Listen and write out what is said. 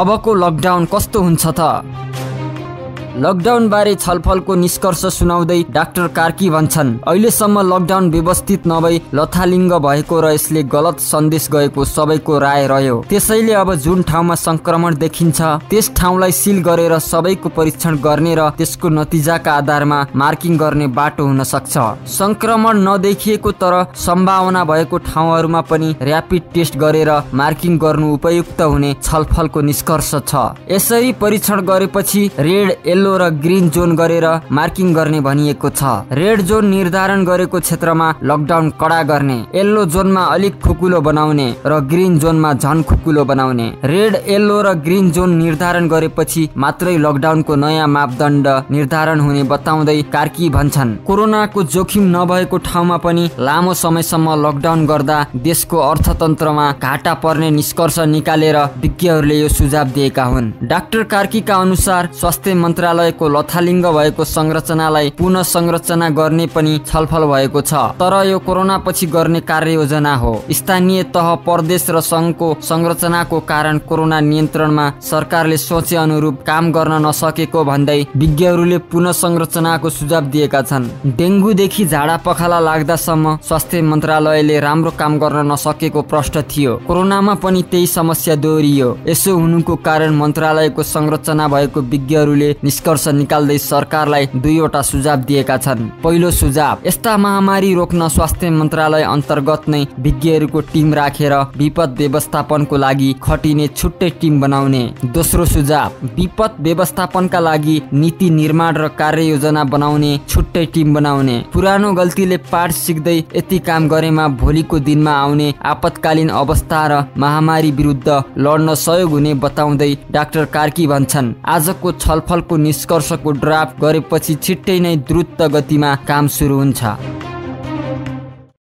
अबको लकडाउन कस्तो हुन्छ त? लकडाउन बारे छलफलको निष्कर्ष सुनाउँदै डाक्टर कार्की भन्छन् अहिलेसम्म लकडाउन व्यवस्थित नभई लथालिङ्ग भएको र यसले गलत सन्देश गएको सबैको राय रह्यो। त्यसैले अब जुन ठाउँमा संक्रमण देखिन्छ त्यस ठाउँलाई सिल गरेर सबैको परीक्षण गर्ने र त्यसको नतिजाका आधारमा मार्किङ गर्ने बाटो हुन सक्छ। संक्रमण नदेखिएको तर सम्भावना भएको ठाउँहरूमा पनि ऱ्यापिड टेस्ट गरेर मार्किङ गर्नु उपयुक्त हुने छलफलको निष्कर्ष छ। यसरी परीक्षण गरेपछि रेड येल्लो र ग्रिन जोन गरेर मार्किङ गर्ने भनिएको छ। रेड जोन निर्धारण गरेको क्षेत्रमा लकडाउन कडा गर्ने येल्लो जोनमा अलिक खुकुलो बनाउने र ग्रिन जोनमा झन खुकुलो बनाउने। रेड येल्लो र ग्रिन जोन निर्धारण गरेपछि मात्रै लकडाउनको नयाँ मापदण्ड निर्धारण हुने बताउँदै कार्की भन्छन्। कोरोनाको जोखिम नभएको ठाउँमा पनि लामो समयसम्म लकडाउन गर्दा देशको अर्थतन्त्रमा घाटा पर्ने निष्कर्ष निकालेर विज्ञहरूले यो सुझाव दिएका हुन्। डाक्टर कार्कीका अनुसार स्वास्थ्य मन्त्रालय मन्त्रालयको लथालिङ्ग भएको संरचनालाई पुनः संरचना गर्ने पनि छलफल भएको छ। तर यो कोरोना पछि गर्ने कार्ययोजना हो। स्थानीय तह प्रदेश र सङ्घको संरचनाको कारण कोरोना नियन्त्रणमा सरकारले सोचे अनुरूप काम गर्न नसकेको भन्दै विज्ञहरूले पुनः संरचनाको सुझाव दिएका छन्। डेङ्गुदेखि झाडा पखाला लाग्दासम्म स्वास्थ्य मन्त्रालयले राम्रो काम गर्न नसकेको प्रश्न थियो। कोरोनामा पनि त्यही समस्या दोहोरियो। यसो हुनुको कारण मन्त्रालयको संरचना भएको विज्ञहरूले निष्कर्ष निकाल्दै सरकारलाई दुईवटा सुझाव दिएका छन्। पहिलो सुझाव यस्ता महामारी रोक्न स्वास्थ्य मन्त्रालय अन्तर्गत नै विज्ञहरूको टिम राखेर विपद व्यवस्थापनको लागि खटिने छुट्टै टिम बनाउने। दोस्रो सुझाव विपद व्यवस्थापनका लागि नीति निर्माण र कार्ययोजना बनाउने छुट्टै टिम बनाउने। पुरानो गल्तीले पाठ सिक्दै यति काम गरेमा भोलिको दिनमा आउने आपतकालीन अवस्था र महामारी विरुद्ध लड्न सहयोग हुने बताउँदै डाक्टर कार्की भन्छन्। आजको छलफलको निष्कर्षको ड्राफ्ट गरेपछि छिट्टै नै द्रुत गतिमा काम सुरु हुन्छ।